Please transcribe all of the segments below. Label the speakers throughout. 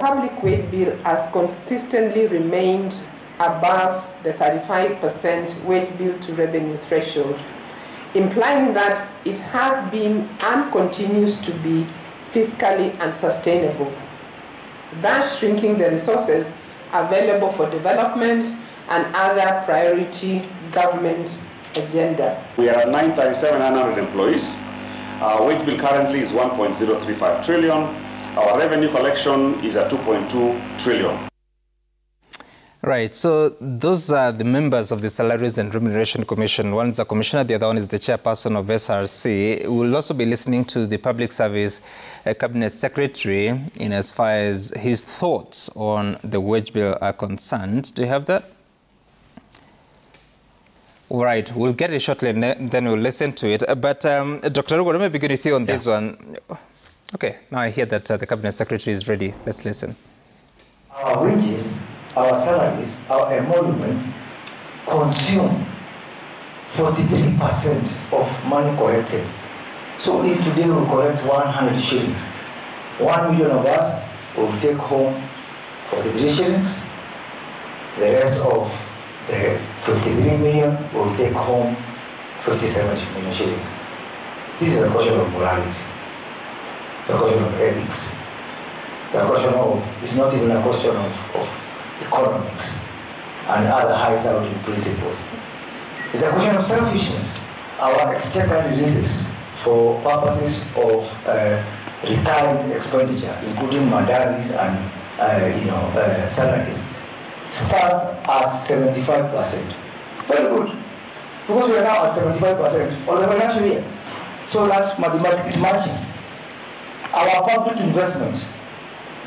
Speaker 1: public wage bill has consistently remained above the 35% wage bill to revenue threshold, implying that it has been and continues to be fiscally unsustainable, thus shrinking the resources available for development and other priority government agenda.
Speaker 2: We are at 9,700 employees. Our wage bill currently is 1.035 trillion. Our revenue collection is at 2.2 trillion.
Speaker 3: Right, so those are the members of the Salaries and Remuneration Commission. One is a commissioner, the other one is the chairperson of SRC. We'll also be listening to the Public Service uh, Cabinet Secretary in as far as his thoughts on the wage bill are concerned. Do you have that? All right, we'll get it shortly and then we'll listen to it. Uh, but um, Dr. Rugo, let me begin with you on yeah. this one. Okay, now I hear that uh, the Cabinet Secretary is ready. Let's listen.
Speaker 4: Our wages our salaries, our emoluments consume 43% of money collected. So if today we collect 100 shillings, 1 million of us will take home 43 shillings, the rest of the 53 million will take home 57 million shillings. This is a question of morality. It's a question of ethics. It's a question of, it's not even a question of, of economics and other high sounding principles. It's a question of selfishness. Our exchequer releases for purposes of uh, recurrent expenditure, including mandazis and uh, you know, uh, salaries, start at 75%. Very good. Because we are now at 75% of the financial year. So that's mathematics matching. Our public investment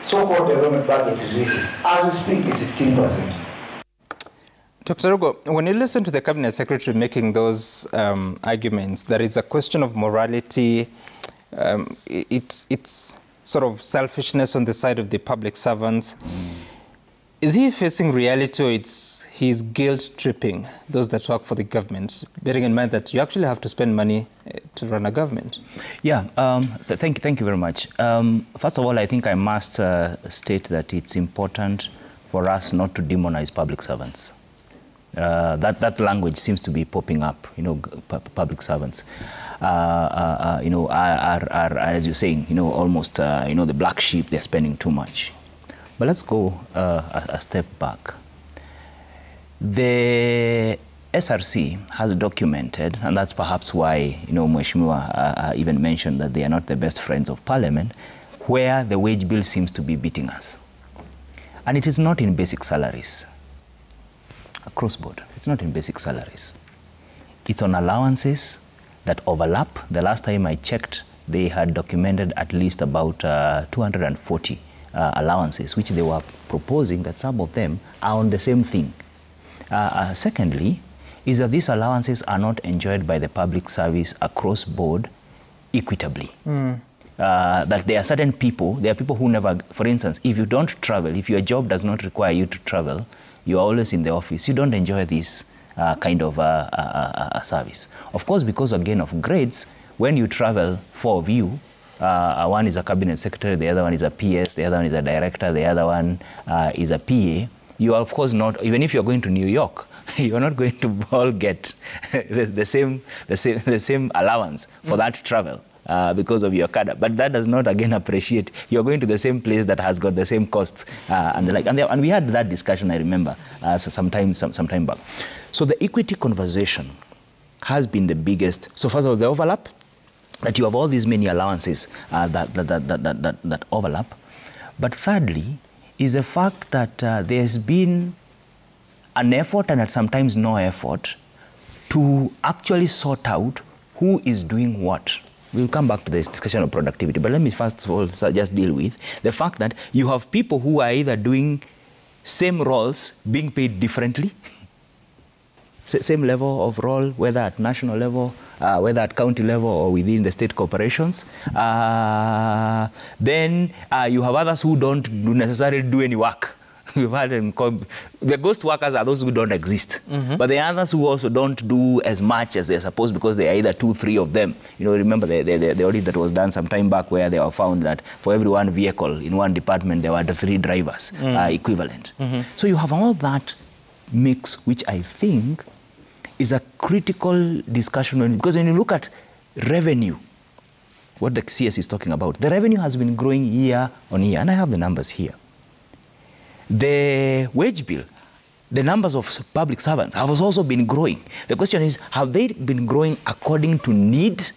Speaker 4: so-called development budget releases, as we speak, is 16%.
Speaker 3: Dr. Rugo, when you listen to the Cabinet Secretary making those um, arguments, there is a question of morality, um, it's, it's sort of selfishness on the side of the public servants. Mm. Is he facing reality or it's he's guilt tripping those that work for the government, bearing in mind that you actually have to spend money eh, to run a government?
Speaker 5: Yeah, um, th thank, you, thank you very much. Um, first of all, I think I must uh, state that it's important for us not to demonize public servants. Uh, that, that language seems to be popping up, you know, public servants. Uh, uh, uh, you know, are, are, are, as you're saying, you know, almost, uh, you know, the black sheep, they're spending too much. But let's go uh, a, a, step back. The SRC has documented, and that's perhaps why you know Mheshimiwa uh, uh, even mentioned that they are not the best friends of Parliament, where the wage bill seems to be beating us. And it is not in basic salaries. Across board, it's not in basic salaries. It's on allowances that overlap. The last time I checked, they had documented at least about uh, 240 uh, allowances, which they were proposing that some of them are on the same thing. Uh, uh, secondly, is that these allowances are not enjoyed by the public service across board equitably. Mm. Uh, that there are certain people, there are people who never, for instance, if you don't travel, if your job does not require you to travel, you are always in the office, you don't enjoy this uh, kind of uh, service. Of course, because again of grades, when you travel, four of you, uh, one is a cabinet secretary, the other one is a PS, the other one is a director, the other one uh, is a PA. You are, of course, not, even if you're going to New York, you're not going to all get the, the, same, the, same, the same allowance for mm. that travel. Uh, because of your cadre. But that does not, again, appreciate you're going to the same place that has got the same costs uh, and the like. And, and, we had that discussion, I remember, uh, so some, time, some, some time back. So the equity conversation has been the biggest. So first of all, the overlap, that you have all these many allowances uh, that, that, that, that, that, that, overlap. But thirdly, is the fact that uh, there's been an effort and at sometimes no effort to actually sort out who is doing what. We'll come back to this discussion of productivity, but let me first of all just deal with the fact that you have people who are either doing same roles being paid differently same level of role, whether at national level, uh, whether at county level or within the state corporations. Uh, then uh, you have others who don't necessarily do any work. We've had them call, the ghost workers are those who don't exist, but the others who also don't do as much as they're supposed because they are either two, three of them. You know, remember the, the, the, audit that was done some time back where they were found that for every one vehicle in one department there were the three drivers uh, equivalent. So you have all that mix, which I think is a critical discussion because when you look at revenue, what the CS is talking about, the revenue has been growing year on year, and I have the numbers here. The wage bill, the numbers of public servants have also been growing. The question is, have they been growing according to need?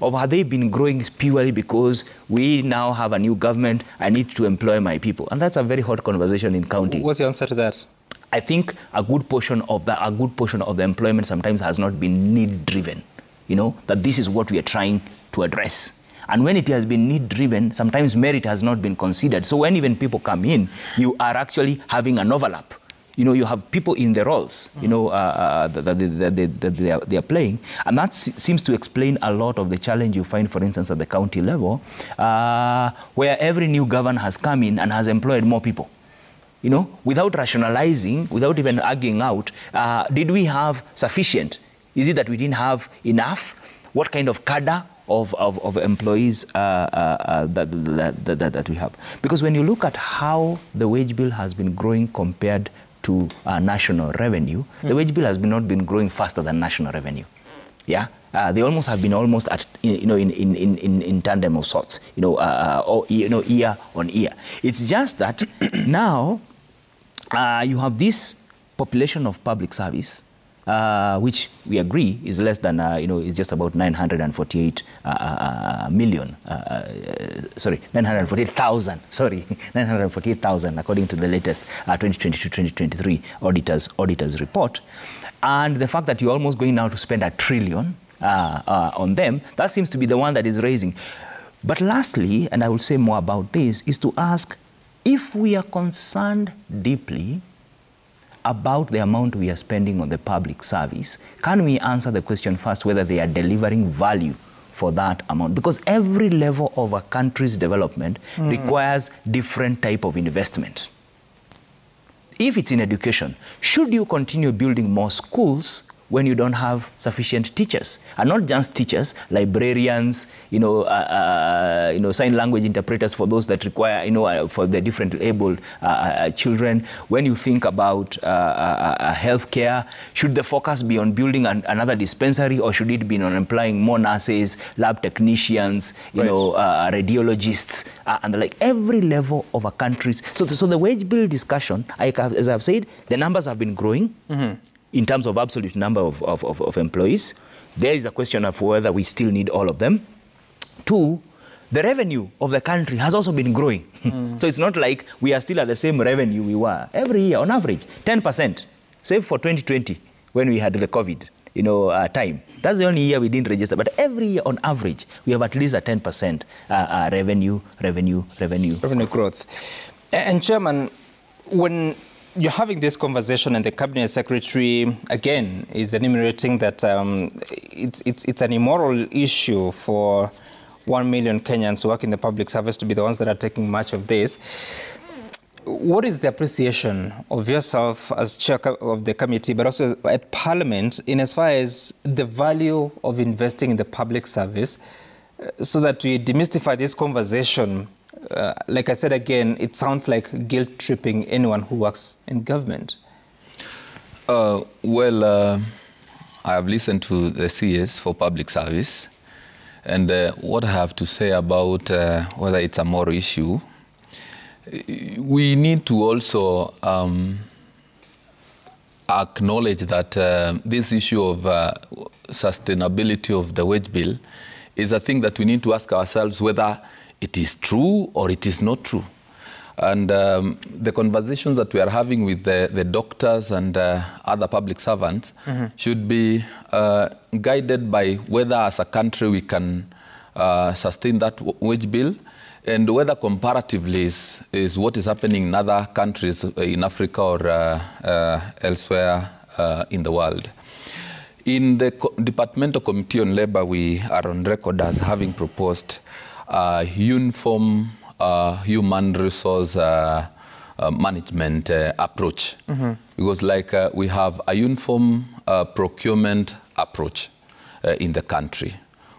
Speaker 5: Or have they been growing purely because we now have a new government, I need to employ my people? And that's a very hot conversation in county.
Speaker 3: What's your answer to that?
Speaker 5: I think a good portion of the a good portion of the employment sometimes has not been need driven. You know that this is what we are trying to address. And when it has been need driven, sometimes merit has not been considered. So when even people come in, you are actually having an overlap. You know, you have people in the roles, you know, uh, uh, that, that, that, they, are, they are playing. And that se- seems to explain a lot of the challenge you find, for instance, at the county level, uh, where every new governor has come in and has employed more people you know, without rationalizing, without even arguing out, uh, did we have sufficient? Is it that we didn't have enough? What kind of cadre of, of, of employees uh, uh, uh, that, that, that, that we have? Because when you look at how the wage bill has been growing compared to uh, national revenue, the wage bill has been not been growing faster than national revenue. Yeah, uh, they almost have been almost at you know in in, in, in, in tandem of sorts. You know, uh, or you know year on year. It's just that now uh, you have this population of public service, uh, which we agree is less than, uh, you know, is just about 948 uh, uh, million, uh, uh, sorry, 948,000, sorry, 948,000 according to the latest 2022-2023 auditors, auditors report. And the fact that you're almost going now to spend a trillion on them, that seems to be the one that is raising. But lastly, and I will say more about this, is to ask if we are concerned deeply about the amount we are spending on the public service, can we answer the question first whether they are delivering value for that amount? Because every level of a country's development hmm. requires different type of investment. If it's in education, should you continue building more schools when you don't have sufficient teachers, and not just teachers, librarians, you know, uh, uh, you know, sign language interpreters for those that require, you know, uh, for the different abled uh, uh, children. When you think about uh, uh, uh, healthcare, should the focus be on building an, another dispensary, or should it be on employing more nurses, lab technicians, you
Speaker 3: Right.
Speaker 5: know, uh, radiologists, uh, and the like? Every level of a country's. So, so the wage bill discussion, I, as I've said, the numbers have been growing in terms of absolute number of, of, of, of employees. There is a question of whether we still need all of them. Two, the revenue of the country has also been growing. so it's not like we are still at the same revenue we were every year on average, 10%, save for 2020 when we had the COVID you know, uh, time. That's the only year we didn't register. But every year on average, we have at least a 10% uh, uh, revenue, revenue, revenue.
Speaker 3: revenue growth. And Chairman, when you're having this conversation and the cabinet secretary again is enumerating that um, it's, it's, it's an immoral issue for one million Kenyans who work in the public service to be the ones that are taking much of this. What is the appreciation of yourself as chair of the committee, but also at Parliament, in as far as the value of investing in the public service, uh, so that we demystify this conversation? Uh, like I said again, it sounds like guilt tripping anyone who works in government.
Speaker 6: Uh, well, uh, I have listened to the CS for public service, and uh, what I have to say about uh, whether it's a moral issue, we need to also um, acknowledge that this issue of sustainability of the wage bill is a thing that we need to ask ourselves whether it is true or it is not true. And um, the conversations that we are having with the, the doctors and uh, other public servants should be uh, guided by whether, as a country, we can uh, sustain that wage bill and whether comparatively is, is what is happening in other countries uh, in Africa or uh, uh, elsewhere uh, in the world. In the Co- Departmental Committee on Labour, we are on record as having proposed uniform uh, human resource uh, uh, management uh, approach. Because like uh, we have a uniform uh, procurement approach uh, in the country.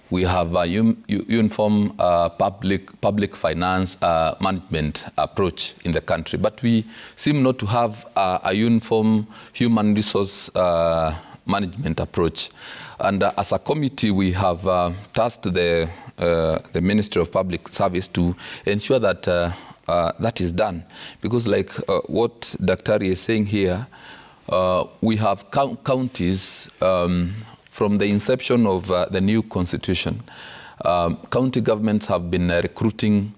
Speaker 6: We have a uniform uh, public, public finance uh, management approach in the country, but we seem not to have uh, a uniform human resource uh, management approach. And uh, as a committee, we have uh, tasked the, uh, the Ministry of Public Service to ensure that uh, uh, that is done. Because, like uh, what Dr. is saying here, uh, we have counties um, from the inception of uh, the new constitution. Um, county governments have been uh, recruiting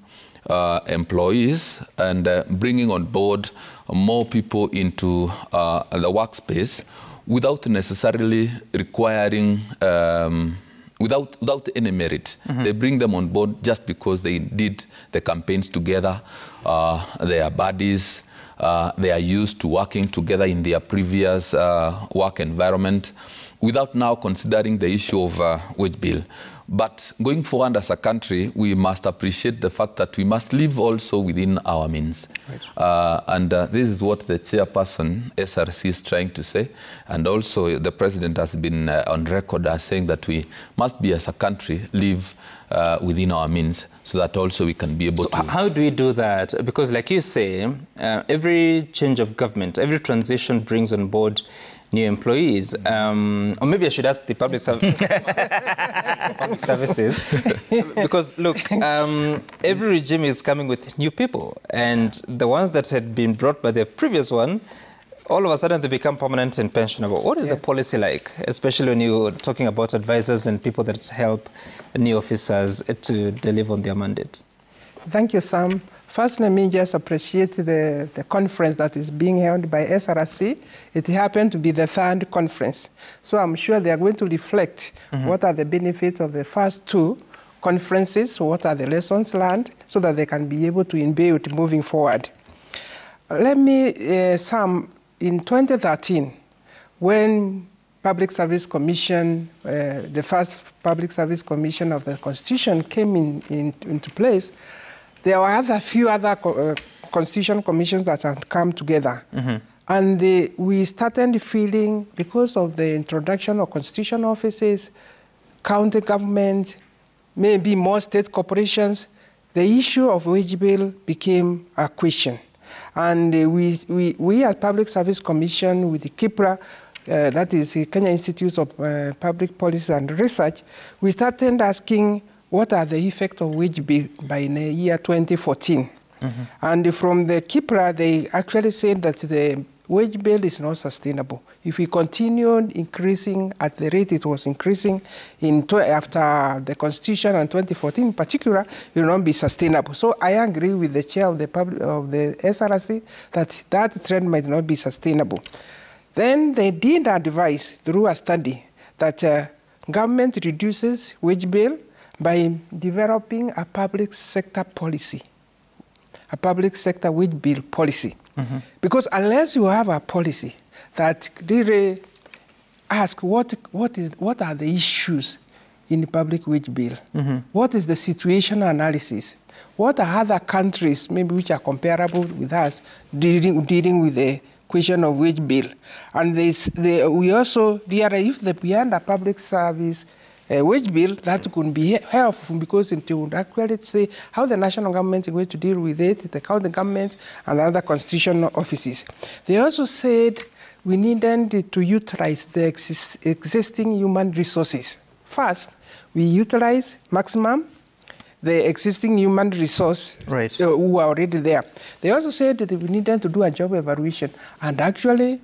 Speaker 6: uh, employees and uh, bringing on board more people into uh, the workspace without necessarily requiring um, without without any merit. They bring them on board just because they did the campaigns together. Uh, they are buddies. Uh, they are used to working together in their previous uh, work environment without now considering the issue of uh, wage bill. But going forward as a country, we must appreciate the fact that we must live also within our means. Uh, and uh, this is what the chairperson, SRC, is trying to say. And also, the president has been uh, on record as saying that we must be, as a country, live uh, within our means so that also we can be able
Speaker 3: So
Speaker 6: to.
Speaker 3: how do we do that? Because, like you say, uh, every change of government, every transition brings on board new employees. Um, or maybe I should ask the public, serv- public services, because look, um, every regime is coming with new people, and the ones that had been brought by the previous one. All of a sudden, they become permanent and pensionable. What is the policy like, especially when you're talking about advisors and people that help new officers to deliver on their mandate?
Speaker 7: Thank you, Sam. First, let me just appreciate the, the conference that is being held by SRC. It happened to be the third conference. So I'm sure they are going to reflect what are the benefits of the first two conferences, what are the lessons learned, so that they can be able to it moving forward. Let me, uh, Sam, in 2013, when Public Service Commission, uh, the first Public Service Commission of the Constitution came in, in, into place, there were other few other co- uh, constitution commissions that had come together. And uh, we started feeling, because of the introduction of constitution offices, county government, maybe more state corporations, the issue of wage bill became a question. And uh, we, we, we at Public Service Commission with the KIPPRA, uh, that is the Kenya Institute of uh, Public Policy and Research, we started asking what are the effects of wage bill by the year 2014. And from the KIPPRA, they actually said that the wage bill is not sustainable. If we continue increasing at the rate it was increasing in after the Constitution and 2014 in particular, it will not be sustainable. So I agree with the chair of the, pub- of the SRC that that trend might not be sustainable. Then they did advise through a study that uh, government reduces wage bill by developing a public sector policy a public sector wage bill policy. Because unless you have a policy that really ask what, what, is, what are the issues in the public wage bill, mm-hmm. What is the situation analysis, what are other countries maybe which are comparable with us dealing, dealing with the question of wage bill. And this, the, we also realize if the, beyond the public service uh, wage bill, that could be helpful because it would actually say how the national government is going to deal with it, the county government, and other constitutional offices. They also said we needed to utilize the exis- existing human resources. First, we utilize maximum the existing human resource
Speaker 3: Right.
Speaker 7: uh, who are already there. They also said that we needed to do a job evaluation, and actually,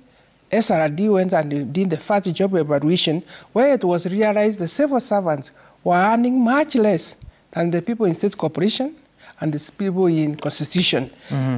Speaker 7: SRC went and did the first job evaluation, where it was realized the civil servants were earning much less than the people in state corporation and the people in constitution.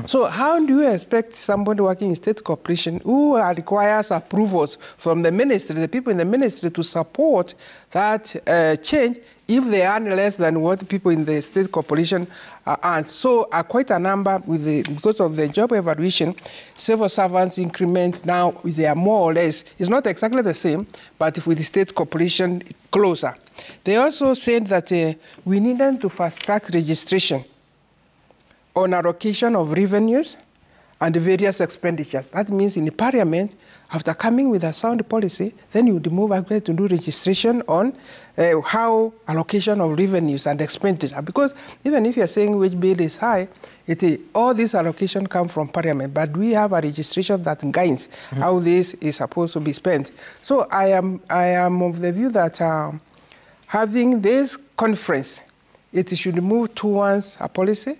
Speaker 7: So how do you expect somebody working in state corporation who requires approvals from the ministry, the people in the ministry, to support that uh, change if they earn less than what people in the state corporation uh, earn? So uh, quite a number with the, because of the job evaluation, civil servants increment now they are more or less. It's not exactly the same, but with the state corporation closer. They also said that uh, we needed to fast track registration on allocation of revenues and various expenditures. That means in the parliament, after coming with a sound policy, then you would move actually to do registration on uh, how allocation of revenues and expenditure. Because even if you're saying which bill is high, it is, all these allocation come from parliament, but we have a registration that guides mm-hmm. how this is supposed to be spent. So I am, I am of the view that um, having this conference, it should move towards a policy,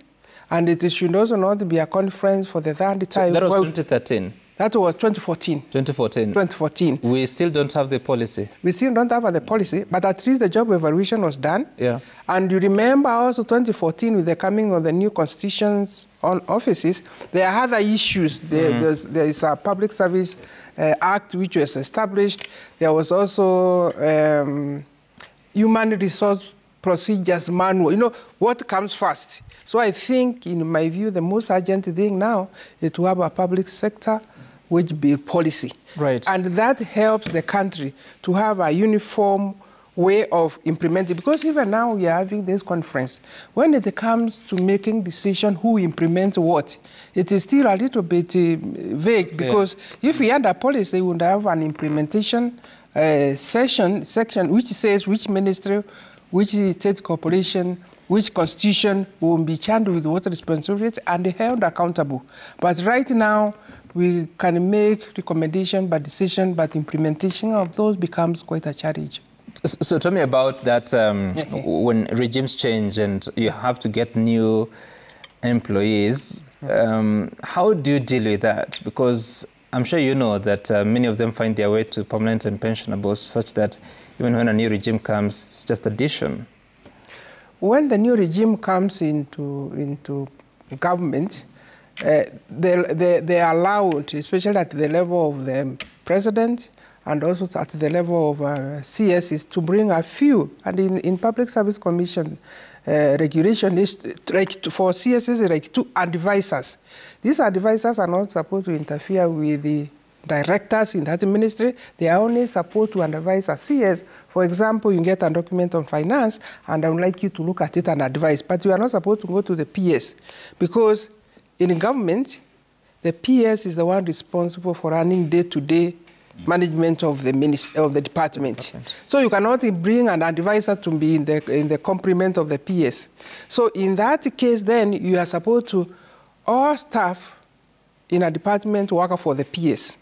Speaker 7: and it should also not be a conference for the third time.
Speaker 3: So that was well, 2013.
Speaker 7: That was 2014.
Speaker 3: 2014.
Speaker 7: 2014.
Speaker 3: We still don't have the policy.
Speaker 7: We still don't have the policy, but at least the job evaluation was done.
Speaker 3: Yeah.
Speaker 7: And you remember also 2014 with the coming of the new constitutions on offices, there are other issues. There, mm. there is a public service uh, act which was established. There was also um, human resource procedures manual. You know, what comes first? So I think, in my view, the most urgent thing now is to have a public sector wage bill policy.
Speaker 3: Right.
Speaker 7: And that helps the country to have a uniform way of implementing because even now we are having this conference when it comes to making decision who implements what it is still a little bit uh, vague because yeah. if we had a policy we would have an implementation uh, session section which says which ministry which is state corporation which constitution will be charged with what responsibility and held accountable but right now we can make recommendation but decision, but implementation of those becomes quite a challenge.
Speaker 3: So tell me about that um, when regimes change and you have to get new employees. Um, how do you deal with that? Because I'm sure you know that uh, many of them find their way to permanent and pensionables such that even when a new regime comes, it's just addition.
Speaker 7: When the new regime comes into, into government, uh, they, they, they are allowed, especially at the level of the president and also at the level of uh, CSs, to bring a few. And in, in Public Service Commission uh, regulation, is like to, for CSs, like two advisors. These advisors are not supposed to interfere with the directors in that ministry. They are only supposed to advise a CS. For example, you get a document on finance, and I would like you to look at it and advise. But you are not supposed to go to the PS because in government, the PS is the one responsible for running day-to-day management of the minister, of the department. department. So you cannot bring an advisor to be in the in the complement of the PS. So in that case, then you are supposed to all staff in a department work for the PS.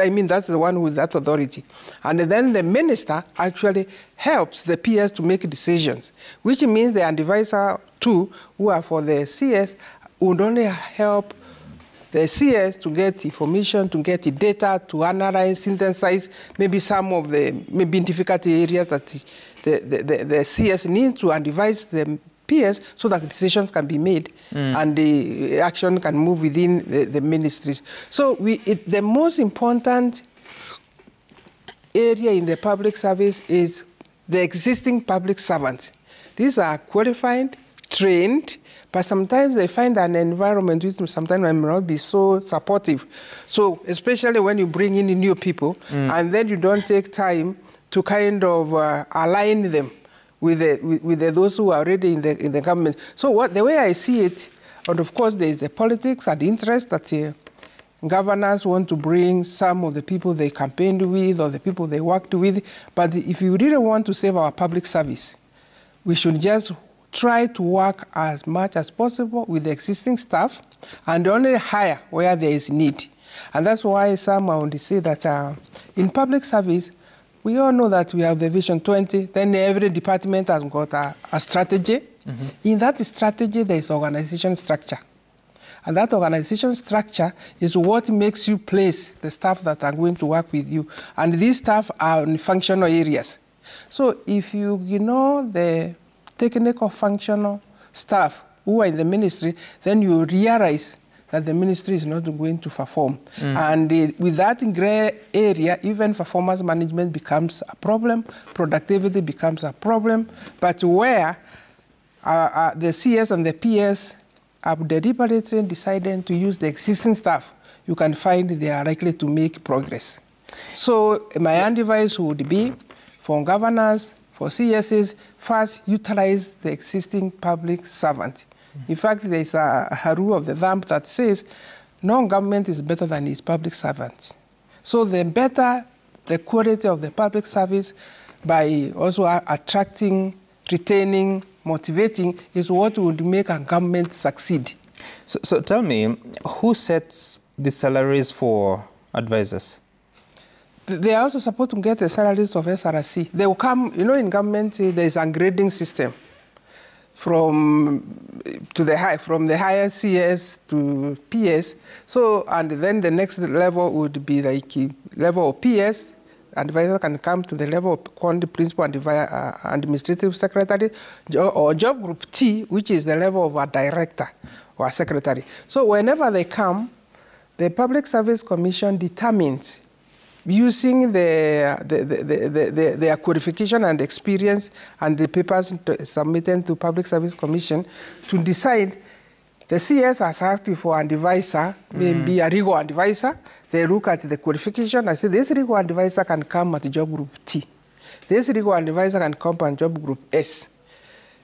Speaker 7: I mean, that's the one with that authority. And then the minister actually helps the PS to make decisions, which means the advisor too, who are for the CS, would only help the CS to get information, to get data, to analyze, synthesize maybe some of the maybe difficult areas that the, the, the, the CS need to advise the PS so that decisions can be made mm. and the action can move within the, the ministries. So we, it, the most important area in the public service is the existing public servants. These are qualified, trained, but sometimes they find an environment which sometimes may not be so supportive. So especially when you bring in new people mm. and then you don't take time to kind of uh, align them with, the, with, the, those who are already in the, in the government. So what, the way I see it, and of course there is the politics and the interest that uh, governors want to bring some of the people they campaigned with or the people they worked with. But if you really want to save our public service, we should just try to work as much as possible with the existing staff and only hire where there is need. And that's why some want to say that uh, in public service, we all know that we have the Vision 20, then every department has got a, a strategy. Mm-hmm. In that strategy, there is organization structure. And that organization structure is what makes you place the staff that are going to work with you. And these staff are in functional areas. So if you, you know the technical functional staff who are in the ministry, then you realize that the ministry is not going to perform. Mm. And uh, with that gray area, even performance management becomes a problem, productivity becomes a problem. But where uh, uh, the CS and the PS have deliberately decided to use the existing staff, you can find they are likely to make progress. So my advice would be for governors, for CSs, first utilize the existing public servant. In fact, there's a, a rule of the thumb that says non-government is better than its public servants. So the better the quality of the public service by also attracting, retaining, motivating is what would make a government succeed.
Speaker 3: So, so tell me, who sets the salaries for advisors?
Speaker 7: They are also supposed to get the salaries of SRC. They will come, you know, in government, eh, there is a grading system from to the high, from the higher CS to PS. So, and then the next level would be like eh, level of PS. Advisor can come to the level of quantity principal and uh, administrative secretary, or job group T, which is the level of a director or a secretary. So whenever they come, the Public Service Commission determines using the, the, the, the, their qualification and experience and the papers submitted to Public Service Commission to decide the CS has asked for an advisor, mm. maybe a legal advisor. They look at the qualification and say this legal advisor can come at job group T. This legal advisor can come on job group S,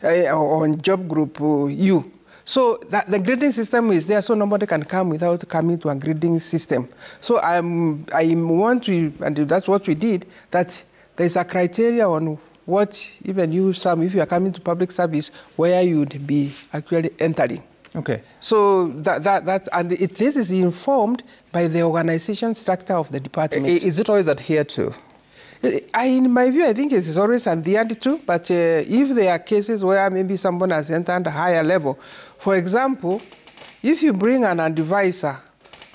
Speaker 7: uh, on job group U. So that, the grading system is there, so nobody can come without coming to a grading system. So I'm, I want to, and that's what we did, that there's a criteria on what even you, some, if you are coming to public service, where you would be actually entering.
Speaker 3: Okay.
Speaker 7: So that, that, that and it, this is informed by the organization structure of the department.
Speaker 3: Is it always adhered to?
Speaker 7: I, in my view, I think it is always adhered to, but uh, if there are cases where maybe someone has entered a higher level, for example, if you bring an advisor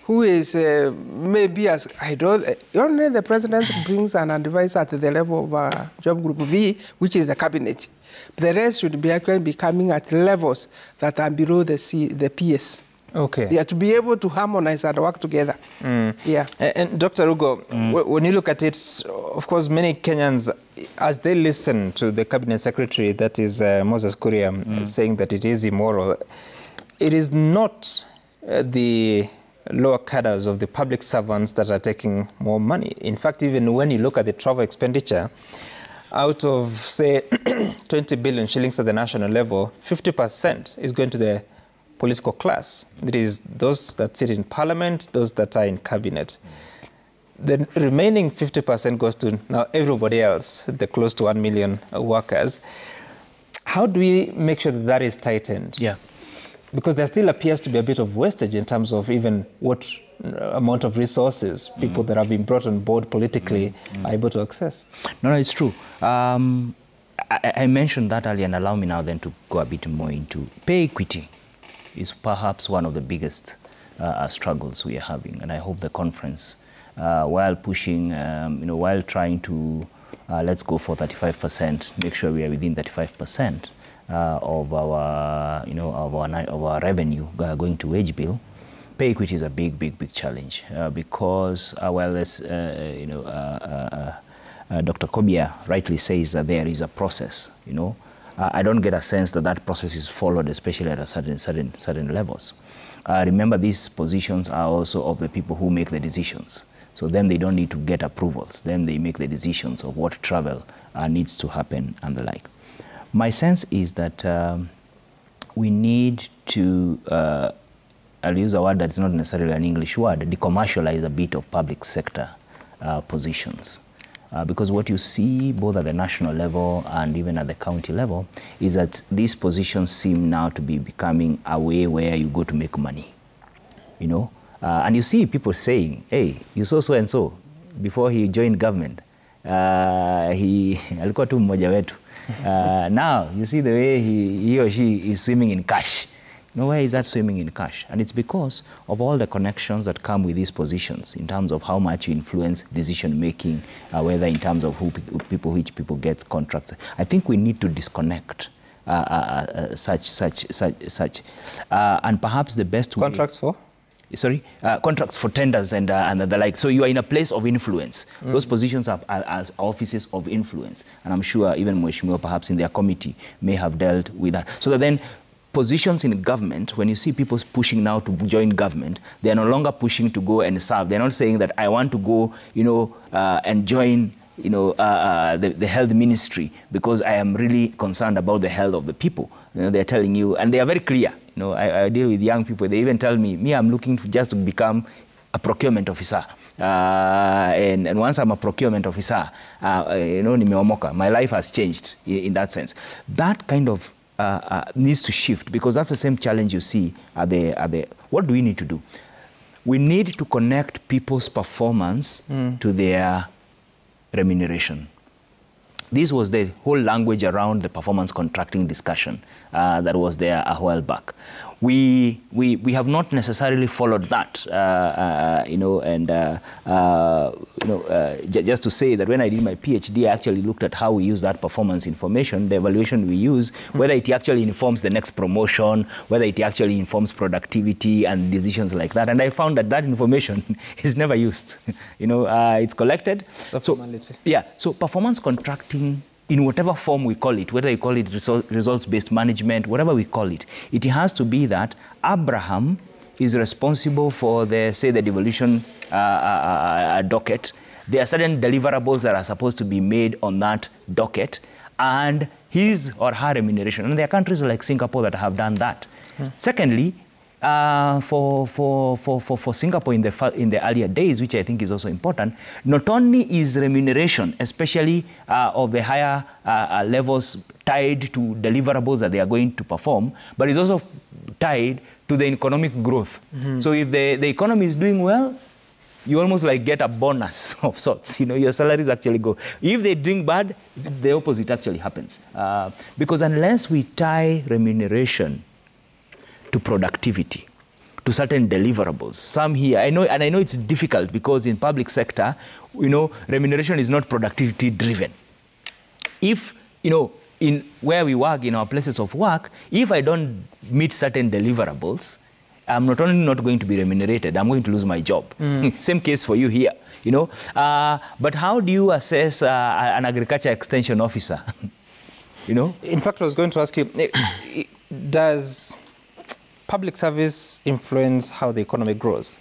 Speaker 7: who is uh, maybe as I don't only the president brings an advisor at the level of uh, job group V, which is the cabinet. The rest should be actually be coming at levels that are below the C, the PS.
Speaker 3: Okay.
Speaker 7: Yeah, to be able to harmonize and work together.
Speaker 3: Mm.
Speaker 7: Yeah.
Speaker 3: And, and Dr. Rugo, mm. when you look at it, of course, many Kenyans, as they listen to the cabinet secretary, that is uh, Moses Kuria, mm. saying that it is immoral, it is not uh, the lower cadres of the public servants that are taking more money. In fact, even when you look at the travel expenditure, out of, say, 20 billion shillings at the national level, 50% is going to the political class. It is those that sit in parliament, those that are in cabinet. The remaining 50% goes to now everybody else, the close to 1 million workers. How do we make sure that that is tightened?
Speaker 5: Yeah.
Speaker 3: Because there still appears to be a bit of wastage in terms of even what amount of resources people mm. that have been brought on board politically mm. are able to access.
Speaker 5: No, no, it's true. Um, I, I, mentioned that earlier, and allow me now then to go a bit more into pay equity is perhaps one of the biggest uh, struggles we are having. And I hope the conference, uh, while pushing, um, you know, while trying to, uh, let's go for 35%, make sure we are within 35% uh, of our, you know, of our, of our revenue uh, going to wage bill, pay equity is a big, big, big challenge uh, because, well, as, you know, Dr. Kobia rightly says that there is a process, you know, uh, I don't get a sense that that process is followed, especially at a certain, certain, certain levels. Uh, remember, these positions are also of the people who make the decisions. So then they don't need to get approvals. Then they make the decisions of what travel uh, needs to happen and the like. My sense is that um, we need to, uh, I'll use a word that's not necessarily an English word, decommercialize a bit of public sector uh, positions. Uh, because what you see both at the national level and even at the county level is that these positions seem now to be becoming a way where you go to make money, you know. Uh, and you see people saying, hey, you saw so and so before he joined government. Uh, he alikuwa tu mmoja wetu. Uh, now you see the way he, he or she is swimming in cash. Nowhere is that swimming in cash. And it's because of all the connections that come with these positions in terms of how much you influence decision making, uh, whether in terms of who people, which people get contracts. I think we need to disconnect uh, uh, uh such, such, such, such. Uh, and perhaps the best
Speaker 3: Contracts for?
Speaker 5: sorry, uh, contracts for tenders and, uh, and the like. So you are in a place of influence. Mm. Those positions are, are, are, offices of influence. And I'm sure even Mheshimiwa perhaps in their committee may have dealt with that. So that then positions in government, when you see people pushing now to join government, they are no longer pushing to go and serve. They're not saying that I want to go, you know, uh, and join, you know, uh, uh, the, the, health ministry because I am really concerned about the health of the people. You know, they're telling you, and they are very clear. You know, I, I deal with young people. They even tell me, me, I'm looking to just to become a procurement officer. Uh, and, and once I'm a procurement officer, uh, you know. My life has changed in, in that sense. That kind of uh, uh, needs to shift because that's the same challenge you see at the, at the, what do we need to do? We need to connect people's performance to their remuneration. This was the whole language around the performance contracting discussion uh, that was there a while back. We, we, we have not necessarily followed that, uh, uh, you know, and uh, uh, you know, uh, j- just to say that when I did my PhD, I actually looked at how we use that performance information, the evaluation we use, whether it actually informs the next promotion, whether it actually informs productivity and decisions like that. And I found that that information is never used. you know, uh, it's collected.
Speaker 3: A.
Speaker 5: Yeah, so performance contracting, in whatever form we call it, whether you call it result, results-based management, whatever we call it, it has to be that Abraham is responsible for the, say, the devolution uh, uh, uh, docket. There are certain deliverables that are supposed to be made on that docket, and his or her remuneration. And there are countries like Singapore that have done that. Secondly, uh, for, for, for, for, for Singapore in the, in the earlier days, which I think is also important, not only is remuneration, especially uh, of the higher uh, uh, levels, tied to deliverables that they are going to perform, but it's also tied to the economic growth. So if the, the economy is doing well, you almost like get a bonus of sorts. You know, your salaries actually go. If they're doing bad, the opposite actually happens. Uh, because unless we tie remuneration to productivity, to certain deliverables. Some here, I know, and I know it's difficult because in public sector, you know, remuneration is not productivity driven. If, you know, in where we work, in our places of work, if I don't meet certain deliverables, I'm not only not going to be remunerated, I'm going to lose my job. Same case for you here, you know. Uh, but how do you assess uh, an agriculture extension officer? you know,
Speaker 3: In fact, I was going to ask you, eh, eh, does public service influence how the economy grows?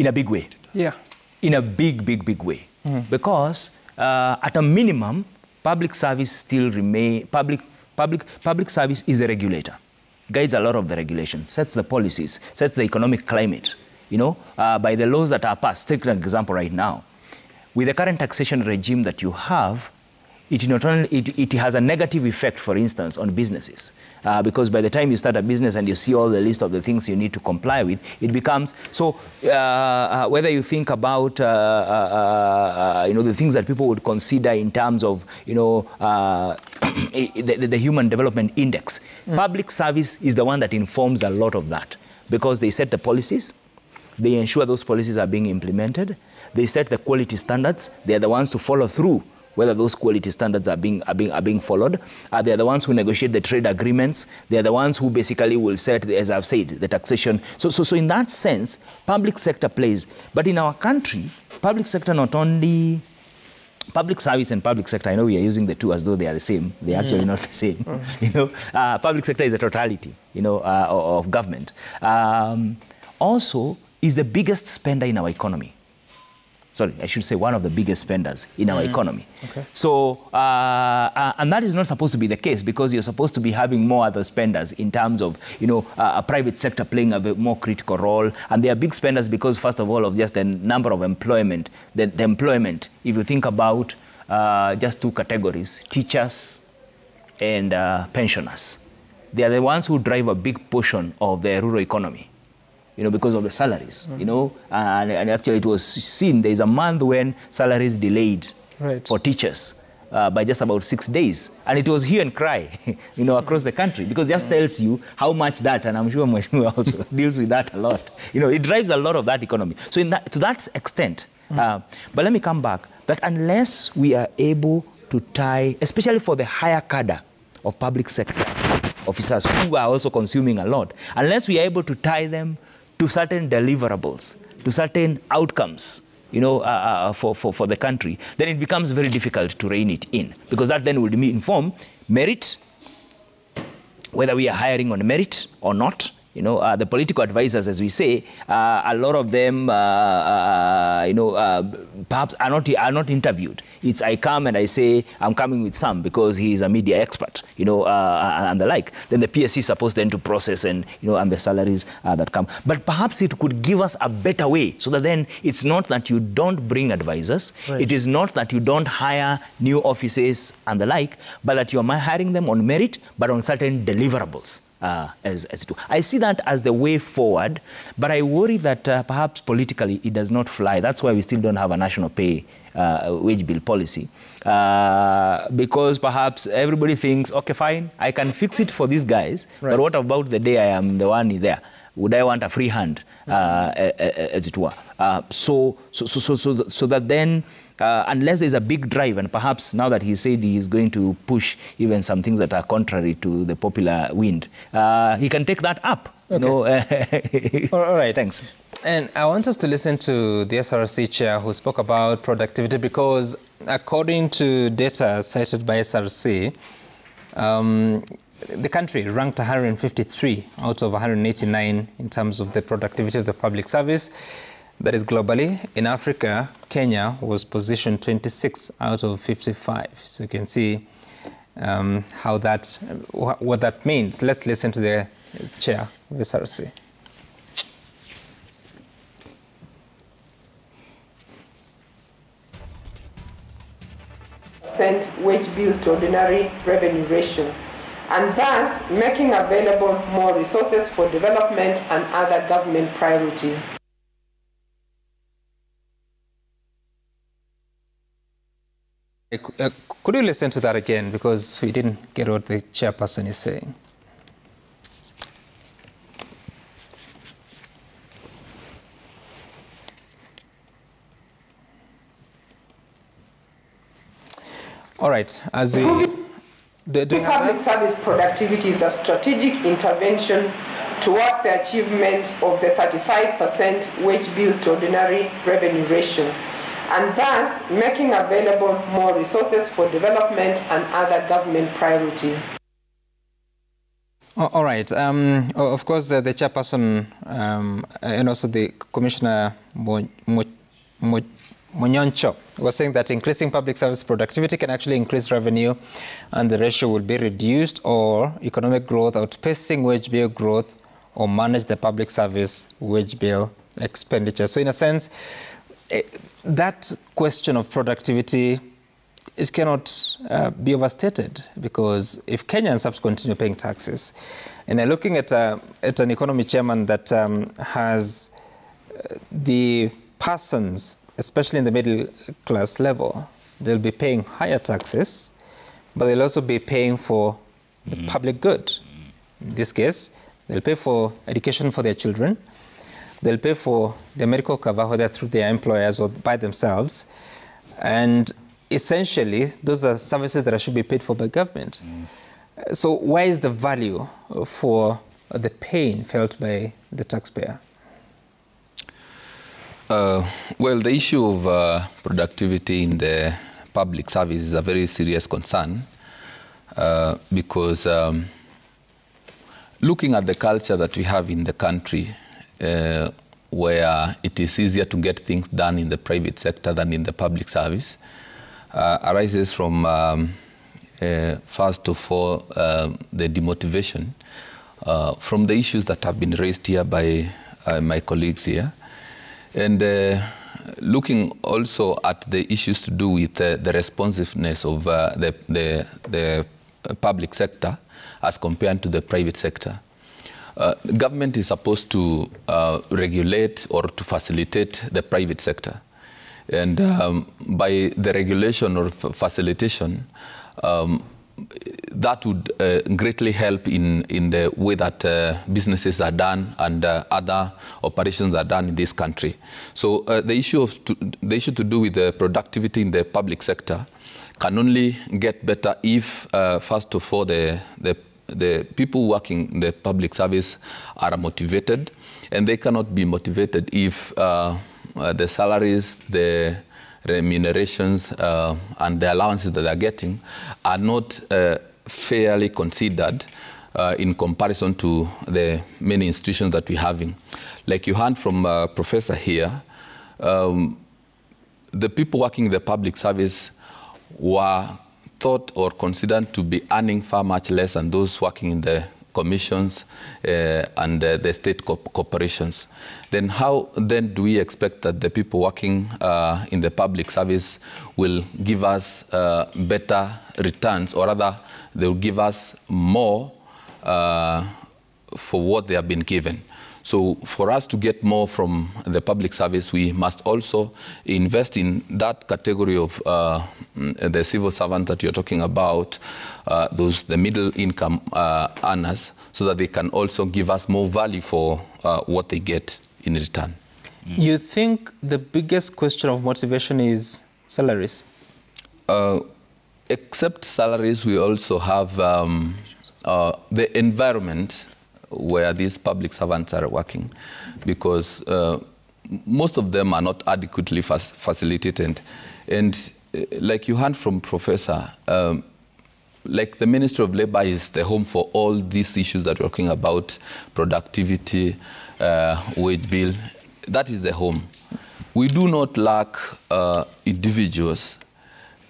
Speaker 5: in a big way.
Speaker 7: Yeah.
Speaker 5: in a big, big, big way. Because uh, at a minimum, public service still remain public. Public public service is a regulator, guides a lot of the regulation, sets the policies, sets the economic climate. You know, uh, by the laws that are passed. Take an example right now, with the current taxation regime that you have. It not only it, it has a negative effect, for instance, on businesses, uh, because by the time you start a business and you see all the list of the things you need to comply with, it becomes so. Uh, uh, whether you think about uh, uh, uh, you know the things that people would consider in terms of you know uh, the, the, the Human Development Index, public service is the one that informs a lot of that because they set the policies, they ensure those policies are being implemented. They set the quality standards. They are the ones to follow through whether those quality standards are being, are being, are being followed. Uh, they are the ones who negotiate the trade agreements. They are the ones who basically will set, as I've said, the taxation. So, so, so in that sense, public sector plays. But in our country, public sector not only public service and public sector, I know we are using the two as though they are the same. They're actually not the same. you know, uh, public sector is a totality, you know, uh, of of government. Um, also, is the biggest spender in our economy. Sorry, I should say one of the biggest spenders in our economy. So, uh, uh, and that is not supposed to be the case because you're supposed to be having more other spenders in terms of, you know, uh, a private sector playing a bit more critical role. And they are big spenders because, first of all, of just the number of employment. The, the employment, if you think about uh, just two categories, teachers and uh, pensioners. They are the ones who drive a big portion of the rural economy you know, because of the salaries, you know. And, and actually, it was seen there is a month when salaries delayed
Speaker 3: Right.
Speaker 5: for teachers uh, by just about six days, and it was hue and cry, you know, across the country because it just tells you how much that, and I'm sure Mheshimiwa also deals with that a lot. You know, it drives a lot of that economy. So, in that, to that extent, uh, but let me come back that unless we are able to tie, especially for the higher cadre of public sector officers who are also consuming a lot, unless we are able to tie them to certain deliverables, to certain outcomes, you know, uh, uh, for, for, for the country, then it becomes very difficult to rein it in. Because that then will inform merit, whether we are hiring on merit or not, You know, uh, the political advisors, as we say, uh, a lot of them, uh, uh you know, uh, perhaps are not are not interviewed. It's I come and I say I'm coming with Sam because he is a media expert, you know, uh, and the like. Then the PSC is supposed then to process and you know and the salaries that come. But perhaps it could give us a better way so that then it's not that you don't bring advisors. Right. It is not that you don't hire new offices and the like, but that you're hiring them on merit, but on certain deliverables uh, as, as it I see that as the way forward, but I worry that uh, perhaps politically it does not fly. That's why we still don't have a national pay uh, wage bill policy. Uh, because perhaps everybody thinks, okay, fine, I can fix it for these guys, right. but what about the day I am the one there? Would I want a free hand, mm -hmm. as it were? Uh, so, so, so, so, so that then uh, unless there's a big drive, and perhaps now that he said he is going to push even some things that are contrary to the popular wind, uh, he can take that up. Okay. You know?
Speaker 3: All right.
Speaker 5: Thanks.
Speaker 3: And I want us to listen to the SRC chair who spoke about productivity because according to data cited by SRC, um, the country ranked 153 out of 189 in terms of the productivity of the public service. That is globally. In Africa, Kenya was positioned 26 out of 55. So you can see um, how that, what that means. Let's listen to the chair of SRC.
Speaker 1: wage bill to ordinary revenue ratio and thus making available more resources for development and other government priorities.
Speaker 3: Uh, could you listen to that again? Because we didn't get what the chairperson is saying? All right, as we
Speaker 1: do, do public service productivity is a strategic intervention towards the achievement of the 35% wage bill to ordinary revenue ratio and thus making available more resources for development and other government priorities.
Speaker 3: All right. Um, of course, uh, the chairperson um, and also the Commissioner Munyoncho was saying that increasing public service productivity can actually increase revenue and the ratio will be reduced or economic growth outpacing wage bill growth or manage the public service wage bill expenditure. So in a sense, Eh, that question of productivity is cannot uh, be overstated because if Kenyans have to continue paying taxes, and they're looking at, a, uh, at an economy chairman that um, has uh, the persons, especially in the middle class level, they'll be paying higher taxes, but they'll also be paying for the mm. public good. In this case, they'll pay for education for their children, They'll pay for the medical cover, whether through their employers or by themselves. And essentially, those are services that should be paid for by government. Mm. So where is the value for the pain felt by the taxpayer?
Speaker 6: Uh, well, the issue of uh, productivity in the public service is a very serious concern uh, because um, looking at the culture that we have in the country, uh, where it is easier to get things done in the private sector than in the public service uh, arises from, um, uh, first of all, uh, the demotivation uh, from the issues that have been raised here by uh, my colleagues here. And looking also at the issues to do with the responsiveness of the, the, the public sector as compared to the private sector. Uh, government is supposed to uh, regulate or to facilitate the private sector. And um, by the regulation or facilitation, um, that would uh, greatly help in, in the way that uh, businesses are done and uh, other operations are done in this country. So uh, the issue of to, the issue to do with the productivity in the public sector can only get better if, uh, first of all, the, the the people working in the public service are motivated, and they cannot be motivated if uh, uh, the salaries, the remunerations, uh, and the allowances that they're getting are not uh, fairly considered uh, in comparison to the many institutions that we're having. Like you heard from uh, Professor here, um, the people working in the public service were thought or considered to be earning far much less than those working in the commissions uh, and uh, the state co corporations. Then how then do we expect that the people working uh, in the public service will give us uh, better returns or rather they will give us more uh, for what they have been given? So for us to get more from the public service, we must also invest in that category of uh, the civil servants that you're talking about, uh, those the middle income uh, earners, so that they can also give us more value for uh, what they get in return.
Speaker 3: You think the biggest question of motivation is salaries?
Speaker 6: Uh, except salaries, we also have um, uh, the environment where these public servants are working because uh, most of them are not adequately facilitated. And uh, like you heard from Professor, um, like the Ministry of Labor is the home for all these issues that we're talking about, productivity, uh, wage bill, that is the home. We do not lack uh, individuals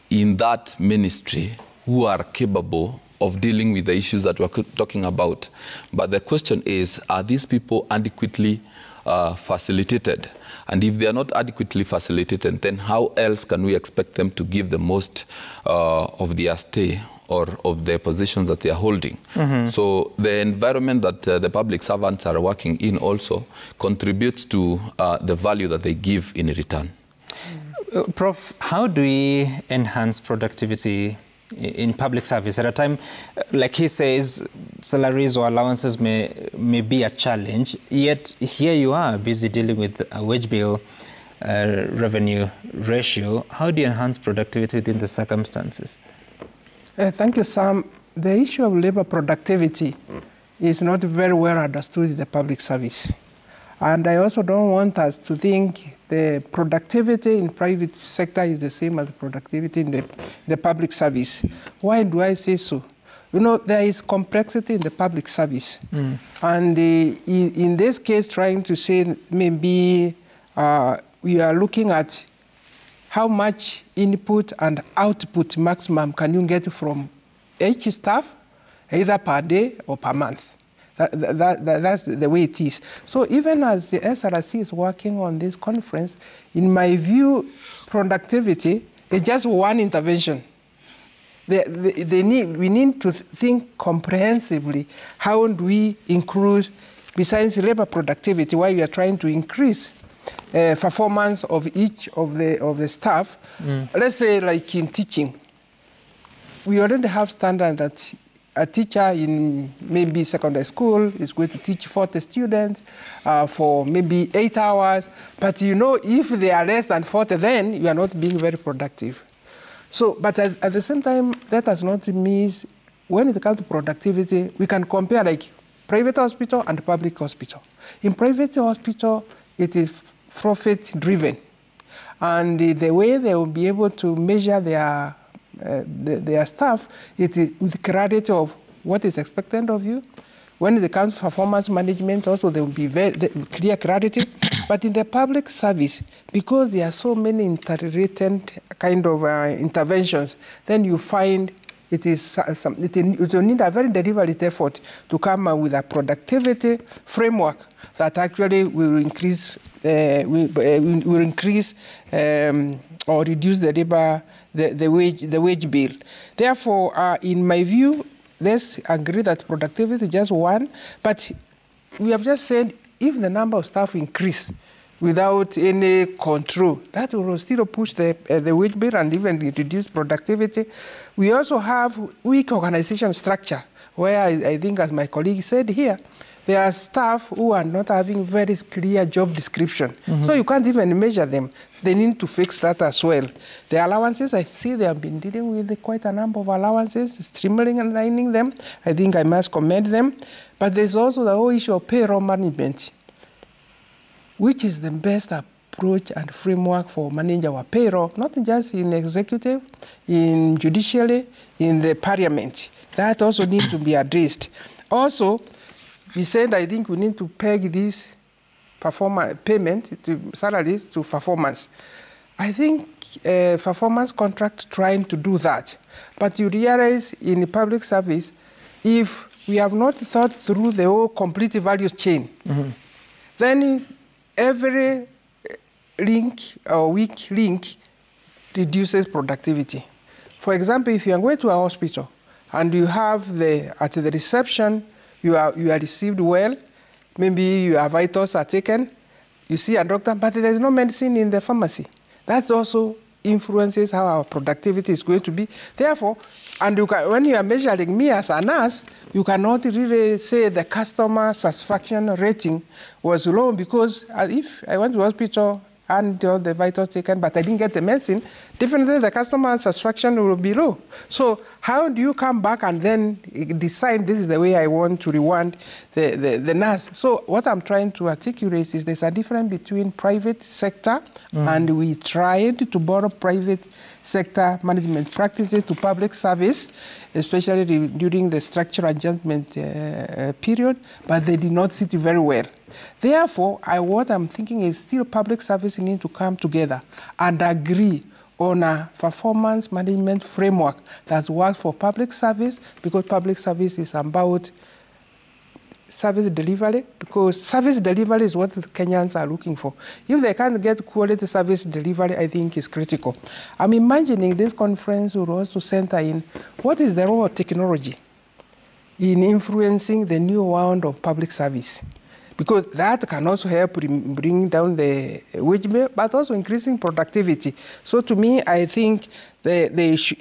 Speaker 6: in that ministry who are capable of dealing with the issues that we're talking about. But the question is, are these people adequately uh, facilitated? And if they are not adequately facilitated, then how else can we expect them to give the most uh, of their stay or of the positions that they are holding. Mm -hmm. So the environment that uh, the public servants are working in also contributes to uh, the value that they give in return.
Speaker 3: Uh, Prof, how do we enhance productivity in public service at a time, like he says, salaries or allowances may, may be a challenge, yet here you are busy dealing with a wage bill uh, revenue ratio. How do you enhance productivity within the circumstances?
Speaker 7: Uh, thank you, Sam. The issue of labor productivity is not very well understood in the public service. And I also don't want us to think the productivity in private sector is the same as the productivity in the, the public service. Why do I say so? You know, there is complexity in the public service. Mm. And uh, in, in, this case, trying to say maybe uh, we are looking at how much input and output maximum can you get from each staff, either per day or per month. That, that, that, that's the way it is. So even as the SRC is working on this conference, in my view, productivity is just one intervention. They, they, they need, we need to think comprehensively how do we increase, besides labor productivity, why we are trying to increase uh, performance of each of the, of the staff. Mm. Let's say like in teaching, we already have standard that a teacher in maybe secondary school is going to teach 40 students uh, for maybe eight hours. But you know, if they are less than 40, then you are not being very productive. So, but at, at the same time, let us not miss when it comes to productivity, we can compare like private hospital and public hospital. In private hospital, it is profit driven. And the, the way they will be able to measure their uh, the, their staff it is with clarity of what is expected of you. When it comes to performance management, also there will be very clear clarity. but in the public service, because there are so many interrelated kind of uh, interventions, then you find it is some, it, it will need a very deliberate effort to come up with a productivity framework that actually will increase uh, will, uh, will increase um, or reduce the labor the, the, wage, the wage bill. Therefore, uh, in my view, let's agree that productivity is just one, but we have just said if the number of staff increase without any control, that will still push the, uh, the wage bill and even reduce productivity. We also have weak organization structure, where I, I think, as my colleague said here, there are staff who are not having very clear job description. Mm -hmm. So you can't even measure them. They need to fix that as well. The allowances, I see they have been dealing with quite a number of allowances, streamlining and lining them. I think I must commend them. But there's also the whole issue of payroll management, which is the best approach and framework for managing our payroll, not just in the executive, in judiciary, in the parliament. That also needs to be addressed. Also, we said I think we need to peg this performance payment to salaries to performance. I think uh, performance contract trying to do that, but you realize in the public service, if we have not thought through the whole complete value chain, then every link or weak link reduces productivity. For example, if you are going to a hospital and you have the at the reception, you are you are received well, maybe your vitals are taken, you see a doctor, but there is no medicine in the pharmacy. That also influences how our productivity is going to be. Therefore, and you can, when you are measuring me as a nurse, you cannot really say the customer satisfaction rating was low because uh, if I went to hospital and all the vitals taken, but I didn't get the medicine, definitely the customer satisfaction will be low. So how do you come back and then decide this is the way I want to reward the, the, the nurse? So what I'm trying to articulate is there's a difference between private sector mm. and we tried to borrow private sector management practices to public service, especially during the structural adjustment uh, uh, period, but they did not sit very well. Therefore, I, what I'm thinking is still public service need to come together and agree on a performance management framework that works for public service because public service is about service delivery because service delivery is what the Kenyans are looking for. If they can't get quality service delivery, I think is critical. I'm imagining this conference will also center in what is the role of technology in influencing the new round of public service. Because that can also help bring down the wage bill, but also increasing productivity. So to me, I think they, they, sh-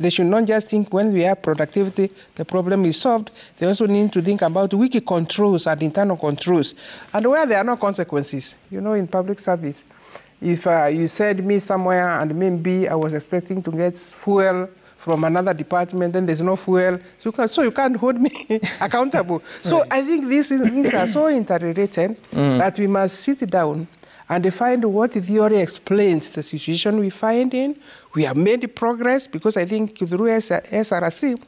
Speaker 7: they should not just think when we have productivity, the problem is solved. They also need to think about wiki controls and internal controls, and where there are no consequences. You know, in public service, if uh, you send me somewhere and maybe I was expecting to get fuel from another department, then there's no fuel, so you, can, so you can't hold me accountable. So I think these things are so interrelated mm. that we must sit down and find what theory explains the situation we find in. We have made progress because I think through S- SRC,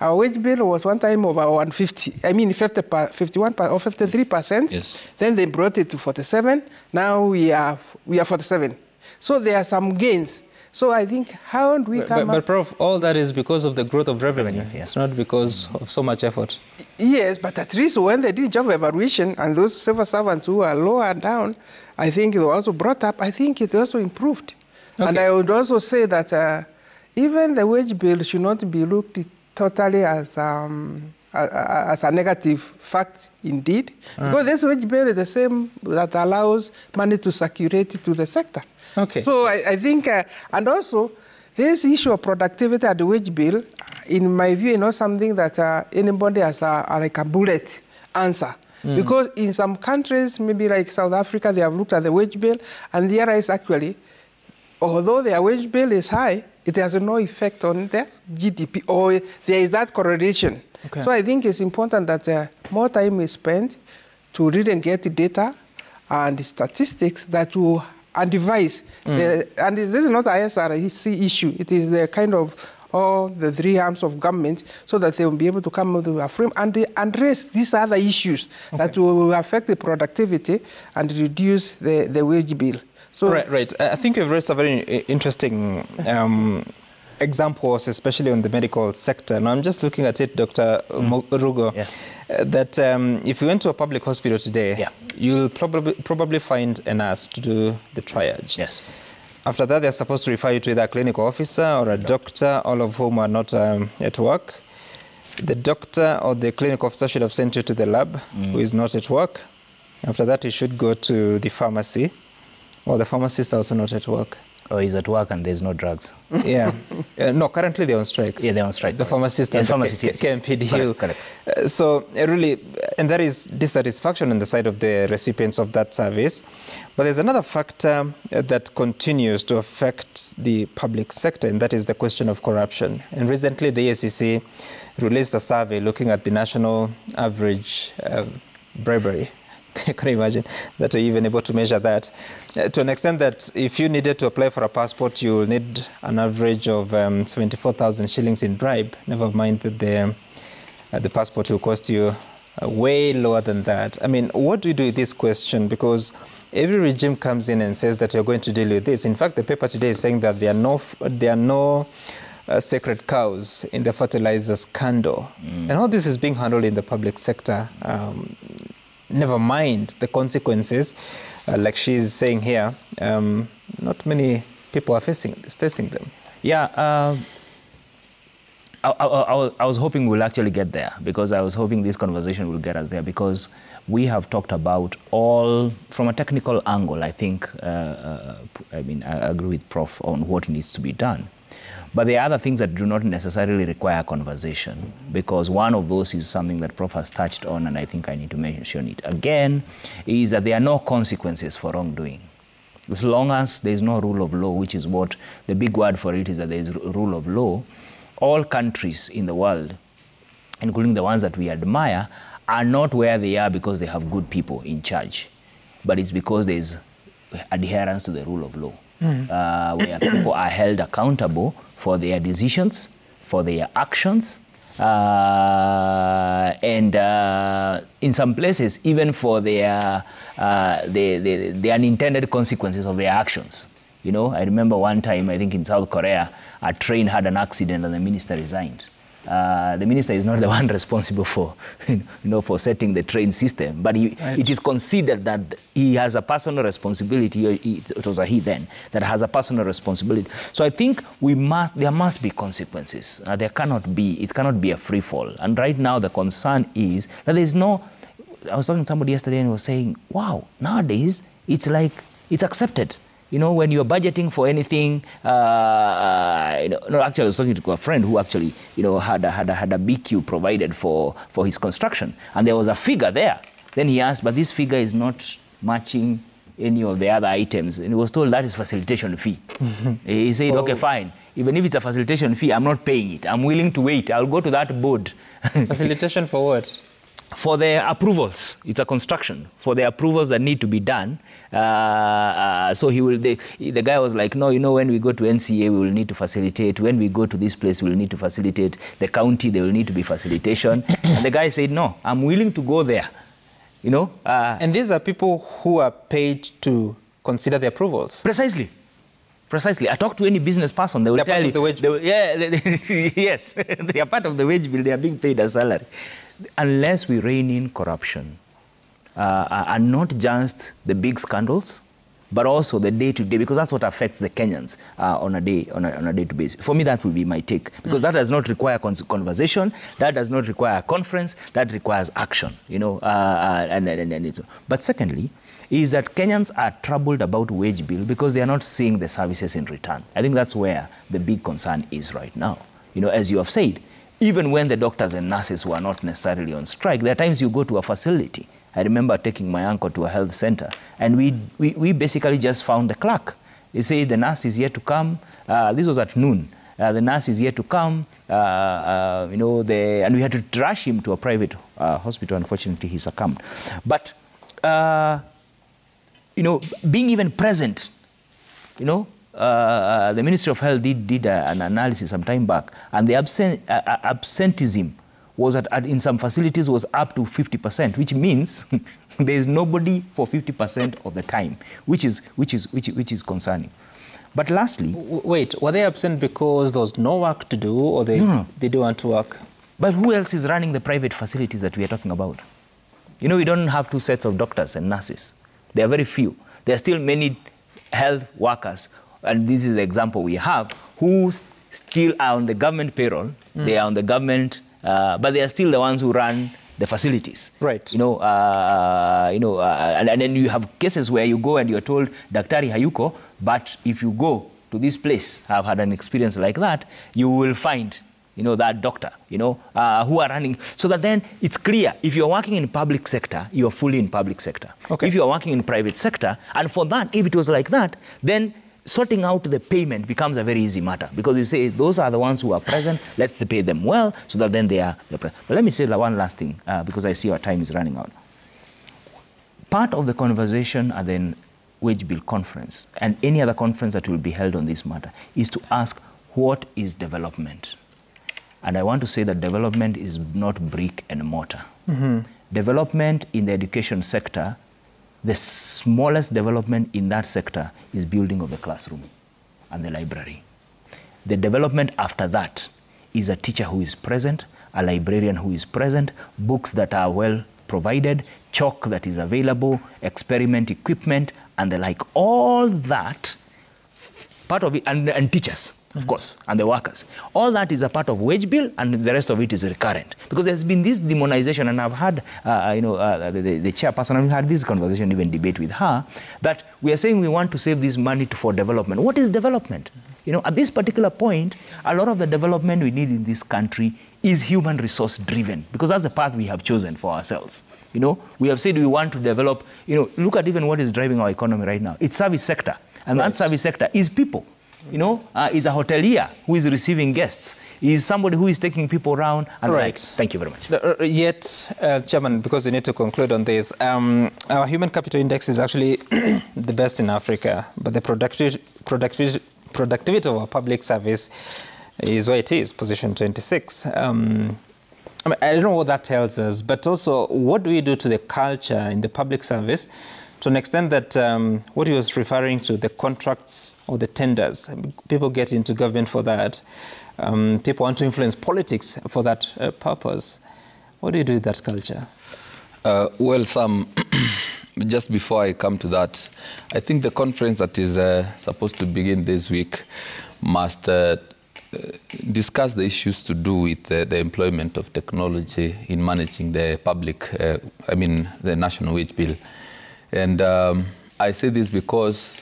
Speaker 7: our wage bill was one time over 150. I mean, 50 51 or 53 percent.
Speaker 6: Yes.
Speaker 7: Then they brought it to 47. Now we are we are 47. So there are some gains. So I think how do we
Speaker 3: But,
Speaker 7: come
Speaker 3: but,
Speaker 7: up?
Speaker 3: Prof, all that is because of the growth of revenue.
Speaker 5: yeah.
Speaker 3: It's not because of so much effort.
Speaker 7: Yes, but at least when they did job evaluation and those civil servants who are lower down, I think it was also brought up. I think it also improved. And I would also say that uh, even the wage bill should not be looked totally as um, a- a- as a negative fact indeed, because this wage bill is the same that allows money to circulate to the sector.
Speaker 3: Okay.
Speaker 7: So I, I think, uh, and also this issue of productivity at the wage bill, in my view, is not something that uh, anybody has a, a- like a bullet answer. Because in some countries, maybe like South Africa, they have looked at the wage bill, and there is actually, although their wage bill is high, it has no effect on their GDP, or there is that correlation.
Speaker 3: Okay.
Speaker 7: So I think it's important that uh, more time is spent to really get the data and the statistics that will advise. The, and this is not a SRC issue. It is the kind of all the three arms of government so that they will be able to come up with a frame and they address these other issues that will affect the productivity and reduce the, the wage bill. So
Speaker 3: right, right. I I think you've raised a very interesting um, examples, especially on the medical sector. Now, I'm just looking at it, Dr. Mo- Rugo,
Speaker 5: Yeah.
Speaker 3: uh, that um, if you went to a public hospital today,
Speaker 5: Yeah.
Speaker 3: you'll probably, probably find a nurse to do the triage.
Speaker 5: Yes.
Speaker 3: After that, they're supposed to refer you to either a clinical officer or a doctor, all of whom are not um, at work. The doctor or the clinical officer should have sent you to the lab, who is not at work. After that, you should go to the pharmacy. Well, the pharmacist is also not at work.
Speaker 5: Or he's at work and there's no drugs.
Speaker 3: yeah. Uh, no, currently they're on strike.
Speaker 5: Yeah, they're on strike.
Speaker 3: The pharmacist
Speaker 5: Yes,
Speaker 3: and the
Speaker 5: pharmacists,
Speaker 3: K-
Speaker 5: yes.
Speaker 3: KMPDU.
Speaker 5: Correct, correct.
Speaker 3: Uh, so uh, really, and there is dissatisfaction on the side of the recipients of that service. But there's another factor uh, that continues to affect the public sector, and that is the question of corruption. And recently, the EACC released a survey looking at the national average uh, bribery. Can you imagine that we're even able to measure that? Uh, to an extent that if you needed to apply for a passport, you will need an average of um, 74,000 shillings in bribe, never mind that the uh, the passport will cost you uh, way lower than that. I mean, what do you do with this question? Because every regime comes in and says that you're going to deal with this. In fact, the paper today is saying that there are no, there are no uh, sacred cows in the fertilizer scandal. And all this is being handled in the public sector. Um, never mind the consequences, uh, like she's saying here, um, not many people are facing, facing them.
Speaker 5: Yeah, uh, I, I, I, was hoping we'll actually get there because I was hoping this conversation will get us there because we have talked about all, from a technical angle, I think, uh, uh, I mean, I agree with Prof on what needs to be done. But there are other things that do not necessarily require conversation because one of those is something that Prof has touched on and I think I need to mention it again, is that there are no consequences for wrongdoing. As long as there is no rule of law, which is what the big word for it is that there is rule of law, all countries in the world, including the ones that we admire, are not where they are because they have good people in charge, but it's because there is adherence to the rule of law, uh, where people are held accountable for their decisions, for their actions, uh, and uh, in some places, even for their, uh, the, the, the unintended consequences of their actions. You know, I remember one time, I think in South Korea, a train had an accident and the minister resigned. Uh, the minister is not the one responsible for, you know, for setting the train system, but he, it is considered that he has a personal responsibility. he- It was a he then that has a personal responsibility. So I think we must, there must be consequences. Uh, there cannot be, it cannot be a free fall. And right now the concern is that there is no. I was talking to somebody yesterday and he was saying, "Wow, nowadays it's like it's accepted." You know, when you're budgeting for anything, uh, uh, you know, no, actually, I was talking to a friend who actually, you know, had a, had a, had a BQ provided for, for his construction, and there was a figure there. Then he asked, but this figure is not matching any of the other items, and he was told that is facilitation fee. he said, okay, fine. Even if it's a facilitation fee, I'm not paying it. I'm willing to wait. I'll go to that board.
Speaker 3: Facilitation for what?
Speaker 5: For the approvals, it's a construction for the approvals that need to be done. Uh, uh, so he will. The, the guy was like, no, you know, when we go to NCA, we will need to facilitate. When we go to this place, we will need to facilitate. The county, there will need to be facilitation. and the guy said, no, I'm willing to go there. You know, uh,
Speaker 3: And these are people who are paid to consider the approvals.
Speaker 5: Precisely. Precisely. I talk to any business person, they will
Speaker 3: They're
Speaker 5: tell you.
Speaker 3: the wage
Speaker 5: they will- yeah, they- they- yes, they are part of the wage bill. They are being paid a salary. Unless we rein in corruption, uh, and not just the big scandals, but also the day to day, because that's what affects the Kenyans uh, on a day on a, on a day to basis. For me, that will be my take, because that does not require conversation, that does not require a conference, that requires action. You know, uh, uh, and, and, and it's, but secondly, is that Kenyans are troubled about wage bill because they are not seeing the services in return. I think that's where the big concern is right now. You know, as you have said, even when the doctors and nurses were not necessarily on strike, there are times you go to a facility. I remember taking my uncle to a health center, and we, we, we basically just found the clerk. They say the nurse is yet to come. Uh, this was at noon. Uh, the nurse is yet to come. Uh, uh, you know, the, and we had to rush him to a private uh, hospital. Unfortunately, he succumbed. But uh, you know, being even present, you know, uh, the Ministry of Health did, did a, an analysis some time back, and the absent, uh, uh, absenteeism was at, at, in some facilities was up to 50%, which means there is nobody for 50% of the time, which is, which is, which, which is concerning. But lastly,
Speaker 3: W- Wait, were they absent because there was no work to do or they,
Speaker 5: no.
Speaker 3: they don't want to work?
Speaker 5: But who else is running the private facilities that we are talking about? You know, we don't have two sets of doctors and nurses. There are very few. There are still many health workers, and this is the example we have, who still are on the government payroll. They are on the government, uh, but they are still the ones who run the facilities.
Speaker 3: Right.
Speaker 5: You know, uh, you know, uh, and, and then you have cases where you go and you're told, Daktari Hayuko, but if you go to this place, I've had an experience like that, you will find, you know, that doctor, you know, uh, who are running. So that then it's clear, if you're working in public sector, you're fully in public sector.
Speaker 3: Okay.
Speaker 5: If you're working in private sector, and for that, if it was like that, then sorting out the payment becomes a very easy matter because you say those are the ones who are present let's pay them well so that then they are they're present. but let me say the one last thing uh, because i see our time is running out part of the conversation at the wage bill conference and any other conference that will be held on this matter is to ask what is development And I want to say that development is not brick and mortar. Development in the education sector, the smallest development in that sector is building of the classroom and the library. The development after that is a teacher who is present, a librarian who is present, books that are well provided, chalk that is available, experiment equipment, and the like. All that, part of it, and, and teachers, of course, and the workers. All that is a part of wage bill, and the rest of it is recurrent. Because there's been this demonization, and I've had, uh, you know, uh, the, the, the chairperson, I've had this conversation, even debate with her, that we are saying we want to save this money to, for development. What is development? You know, at this particular point, a lot of the development we need in this country is human resource driven because that's the path we have chosen for ourselves. You know, we have said we want to develop, you know, look at even what is driving our economy right now. It's service sector. And that service sector is people. You know, uh, is a hotelier who is receiving guests, is somebody who is taking people around. And
Speaker 3: Right.
Speaker 5: likes. Thank you very much.
Speaker 3: Uh, Yet, uh, Chairman, because we need to conclude on this, um, our human capital index is actually the best in Africa, but the productivity, productivity, productivity of our public service is where it is, position 26. Um, I, mean, I don't know what that tells us, but also what do we do to the culture in the public service to an extent that um, what he was referring to, the contracts or the tenders, people get into government for that. Um, people want to influence politics for that uh, purpose. What do you do with that culture?
Speaker 6: Uh, well, Sam, just before I come to that, I think the conference that is uh, supposed to begin this week must uh, discuss the issues to do with uh, the employment of technology in managing the public, uh, I mean, the national wage bill. And um, I say this because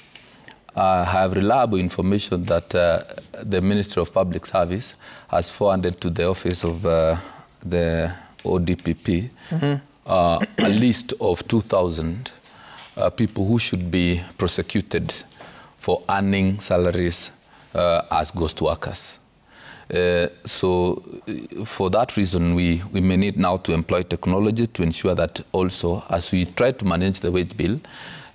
Speaker 6: I have reliable information that uh, the Ministry of Public Service has forwarded to the office of uh, the ODPP uh, a list of 2,000 uh, people who should be prosecuted for earning salaries uh, as ghost workers. Uh, so, uh, for that reason, we, we may need now to employ technology to ensure that also, as we try to manage the wage bill,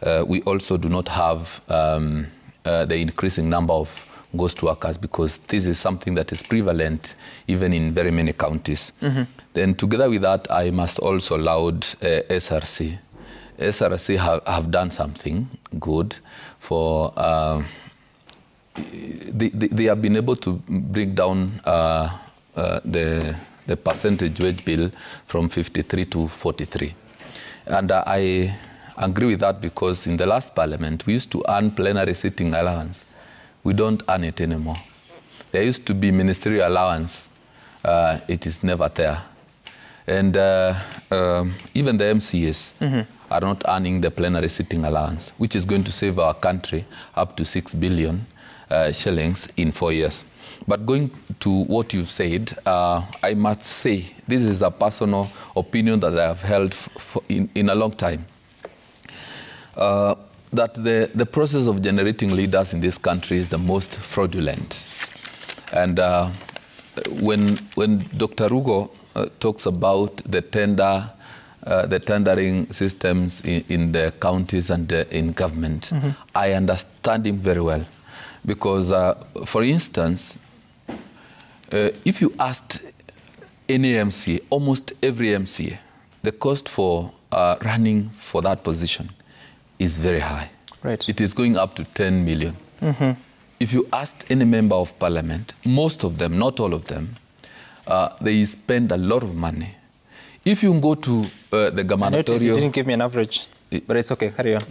Speaker 6: uh, we also do not have um, uh, the increasing number of ghost workers because this is something that is prevalent even in very many counties. Then, together with that, I must also laud uh, SRC. SRC have, have done something good for. They, they, they have been able to bring down uh, uh, the, the percentage wage bill from 53 to 43. And uh, I agree with that because in the last parliament, we used to earn plenary sitting allowance. We don't earn it anymore. There used to be ministerial allowance. Uh, it is never there. And uh, um, even the MCAs are not earning the plenary sitting allowance, which is going to save our country up to 6 billion shillings in four years. But going to what you said, uh, I must say this is a personal opinion that I have held f- in, in a long time. Uh, that the, the process of generating leaders in this country is the most fraudulent. And uh, when, when Dr. Rugo uh, talks about the tender, uh, the tendering systems in, in the counties and uh, in government, I understand him very well. Because, uh, for instance, uh, if you asked any MCA, almost every MCA, the cost for uh, running for that position is very high.
Speaker 3: Right.
Speaker 6: It is going up to 10 million. If you asked any member of parliament, most of them, not all of them, uh, they spend a lot of money. If you go to uh, the
Speaker 3: I noticed you didn't give me an average, but it's okay. Carry on.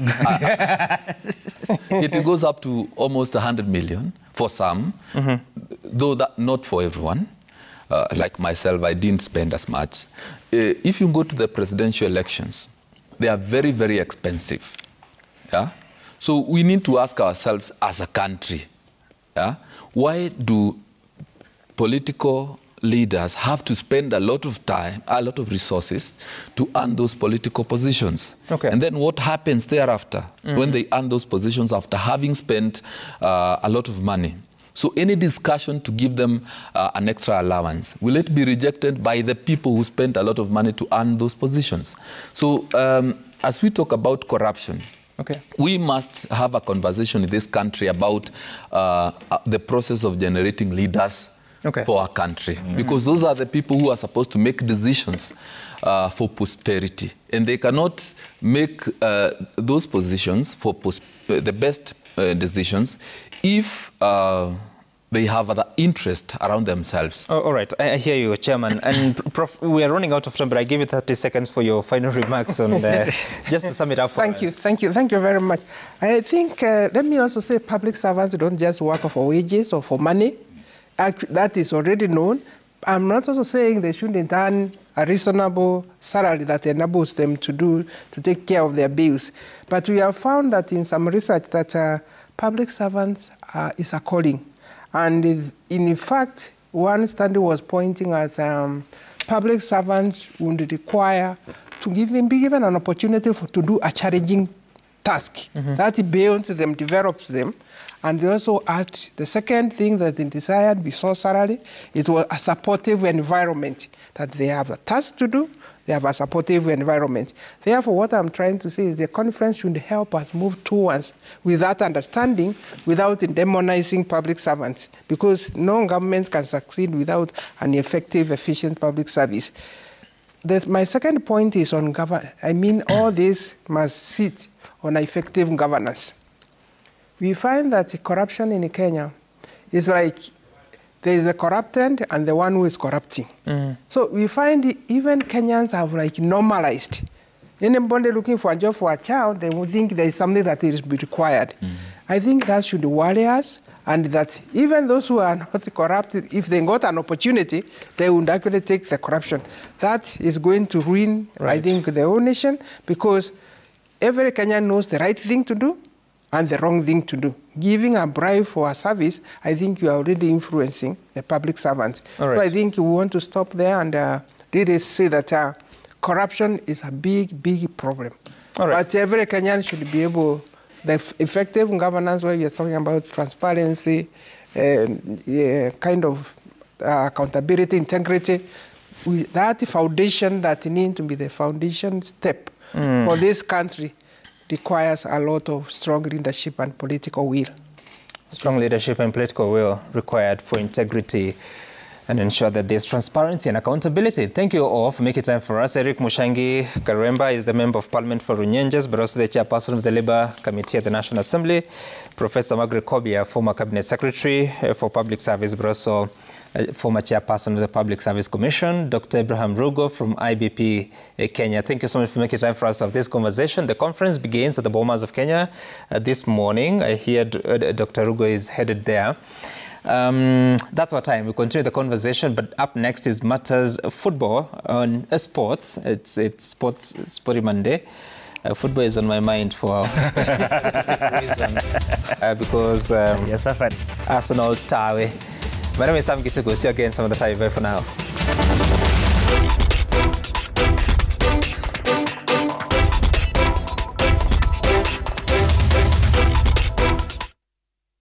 Speaker 6: it goes up to almost 100 million for some, though that not for everyone. Uh, like myself, I didn't spend as much. Uh, if you go to the presidential elections, they are very, very expensive. Yeah? So we need to ask ourselves as a country, yeah? why do political leaders have to spend a lot of time, a lot of resources to earn those political positions?
Speaker 3: Okay.
Speaker 6: And then what happens thereafter when they earn those positions after having spent uh, a lot of money? So any discussion to give them uh, an extra allowance, will it be rejected by the people who spent a lot of money to earn those positions? So um, as we talk about corruption,
Speaker 3: Okay.
Speaker 6: we must have a conversation in this country about uh, uh, the process of generating leaders
Speaker 3: Okay.
Speaker 6: for our country because those are the people who are supposed to make decisions uh, for posterity and they cannot make uh, those positions for pos- uh, the best uh, decisions if uh, they have other interest around themselves.
Speaker 3: Oh, all right, I, I hear you, Chairman. And Prof, we are running out of time, but I give you 30 seconds for your final remarks on uh, just to sum it up for
Speaker 7: Thank
Speaker 3: us.
Speaker 7: you, thank you, thank you very much. I think, uh, let me also say public servants don't just work for wages or for money. That is already known. I'm not also saying they shouldn't earn a reasonable salary that enables them to do, to take care of their bills. But we have found that in some research that uh, public servants uh, is a calling. And in fact, one study was pointing at um, public servants would require to give them, be given an opportunity for, to do a challenging task. That builds them, develops them. And they also asked the second thing that they desired before salary, it was a supportive environment, that they have a task to do, they have a supportive environment. Therefore, what I'm trying to say is the conference should help us move towards with that understanding without demonizing public servants, because no government can succeed without an effective, efficient public service. My second point is on governance. I mean, all this must sit on effective governance. We find that corruption in Kenya is like there is the corrupted and the one who is corrupting. Mm-hmm. So we find even Kenyans have like normalized. Anybody looking for a job for a child, they will think there is something that is required. Mm-hmm. I think that should worry us, and that even those who are not corrupted, if they got an opportunity, they would actually take the corruption. That is going to ruin, I think, the whole nation because every Kenyan knows the right thing to do and the wrong thing to do. Giving a bribe for a service, I think you are already influencing the public servants.
Speaker 3: Right.
Speaker 7: So I think we want to stop there and uh, really say that uh, corruption is a big, big problem.
Speaker 3: All right.
Speaker 7: But every Kenyan should be able, the effective governance where we are talking about transparency, um, yeah, kind of uh, accountability, integrity, that foundation that needs to be the foundation step for this country requires a lot of strong leadership and political will.
Speaker 3: Strong leadership and political will required for integrity and ensure that there's transparency and accountability. Thank you all for making time for us. Eric Muchangi Karemba is the Member of Parliament for Runyenjes, but also the Chairperson of the Labour Committee at the National Assembly. Professor Margaret Kobia, former Cabinet Secretary uh, for Public Service, but also former Chairperson of the Public Service Commission. Dr. Abraham Rugo from IBP uh, Kenya. Thank you so much for making time for us to have this conversation. The conference begins at the Bomas of Kenya uh, this morning. I hear uh, Dr. Rugo is headed there. Um, that's our time. We continue the conversation, but up next is Matters Football on uh, sports. It's it's sports Sporty Monday. Uh, football is on my mind for a specific reason uh, because um,
Speaker 5: Yes.
Speaker 3: Arsenal Tawe. My name is Sam Gituku. We'll See you again some other time. Bye for now.